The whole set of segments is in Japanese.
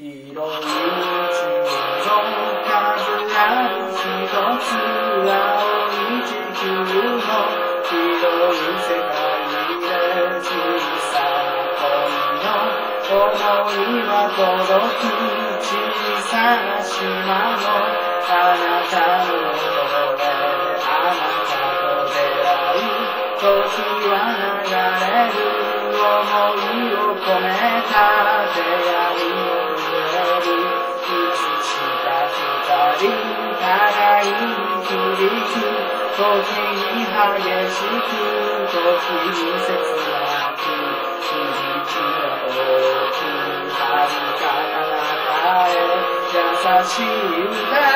広い。宇宙の数ある一つ青い地球の。広い。世界で小さな恋の想い。は届く小さな島のあなたのもとへあなたと出会い時は流れる。想いを込めた出会い二人互いに響く時に激しく時に切なく響きの大き遥か彼方へ優しい歌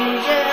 ginger.